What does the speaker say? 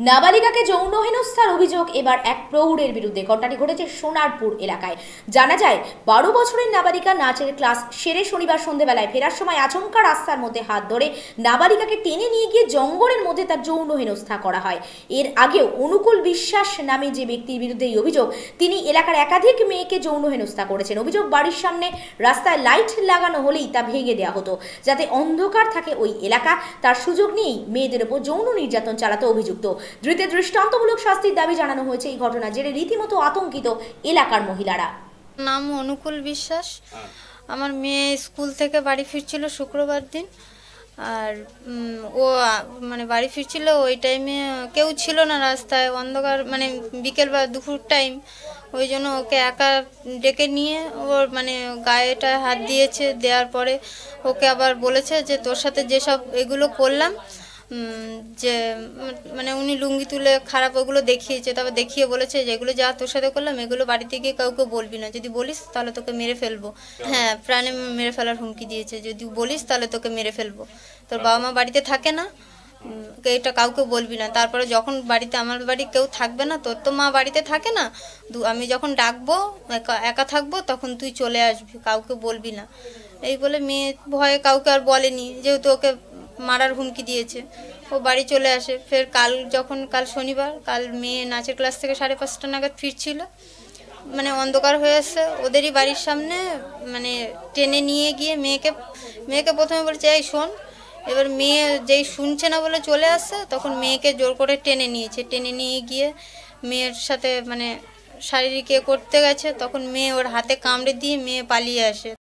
নাবালিকাকে যৌন হেনস্থার অভিযোগ এবার এক প্রৌঢ়ের বিরুদ্ধে। ঘটনাটি ঘটেছে সোনারপুর এলাকায়। জানা যায়, বারো বছরের নাবালিকা নাচের ক্লাস সেরে শনিবার সন্ধেবেলায় ফেরার সময় আচমকা রাস্তার মধ্যে হাত ধরে নাবালিকাকে টেনে নিয়ে গিয়ে জঙ্গলের মধ্যে তার যৌন হেনস্থা করা হয়। এর আগেও অনুকূল বিশ্বাস নামে যে ব্যক্তির বিরুদ্ধে এই অভিযোগ, তিনি এলাকার একাধিক মেয়েকে যৌন হেনস্থা করেছেন। অভিযোগ বাড়ির সামনে রাস্তায় লাইট লাগানো হলেই তা ভেঙে দেওয়া হতো, যাতে অন্ধকার থাকে ওই এলাকা। তার সুযোগ নিয়েই মেয়েদের ওপর যৌন নির্যাতন চালাতে অভিযুক্ত। ধৃতের দৃষ্টান্তমূলক শাস্তির দাবি জানানো হয়েছে এই ঘটনা জেরে রীতিমতো আতঙ্কিত এলাকার মহিলারা। নাম অনুকূল বিশ্বাস। আমার মেয়ে স্কুল থেকে বাড়ি ফিরছিল শুক্রবার দিন। আর ও মানে বাড়ি ফিরছিল ওই টাইমে কেউ ছিল না রাস্তায় অন্ধকার মানে বিকেল বা দুপুর টাইম ওই জন্য ওকে একা ডেকে নিয়ে ওর মানে গায়েটা হাত দিয়েছে দেওয়ার পরে ওকে আবার বলেছে যে তোর সাথে যেসব এগুলো করলাম যে মানে উনি লুঙ্গি তুলে খারাপ ওগুলো দেখিয়েছে তারপর দেখিয়ে বলেছে যে এগুলো যা তোর সাথে করলাম এগুলো বাড়িতে গিয়ে কাউকে বলবি না। যদি বলিস তাহলে তোকে মেরে ফেলব। হ্যাঁ প্রাণে মেরে ফেলার হুমকি দিয়েছে। যদি বলিস তাহলে তোকে মেরে ফেলব। তোর বাবা মা বাড়িতে থাকে না এটা কাউকে বলবি না। তারপরে যখন বাড়িতে আমার বাড়ি কেউ থাকবে না তোর তো মা বাড়িতে থাকে না আমি যখন ডাকবো একা একা থাকব তখন তুই চলে আসবি কাউকে বলবি না। এই বলে মেয়ে ভয়ে কাউকে আর বলেনি। যেহেতু ওকে মারার হুমকি দিয়েছে। ও বাড়ি চলে আসে। ফের কাল যখন, কাল শনিবার, কাল মেয়ে নাচের ক্লাস থেকে সাড়ে পাঁচটা নাগাদ ফিরছিল। মানে অন্ধকার হয়ে আসছে। ওদেরই বাড়ির সামনে মানে টেনে নিয়ে গিয়ে মেয়েকে মেয়েকে প্রথমে বলছে, এই শোন। এবার মেয়ে যেই শুনছে না বলে চলে আসছে, তখন মেয়েকে জোর করে টেনে নিয়েছে। টেনে নিয়ে গিয়ে মেয়ের সাথে মানে শারীরিক এ করতে গেছে। তখন মেয়ে ওর হাতে কামড়ে দিয়ে মেয়ে পালিয়ে আসে।